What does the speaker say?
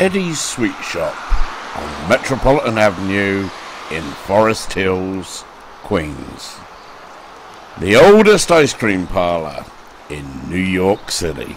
Eddie's Sweet Shop on Metropolitan Avenue in Forest Hills, Queens. The oldest ice cream parlor in New York City.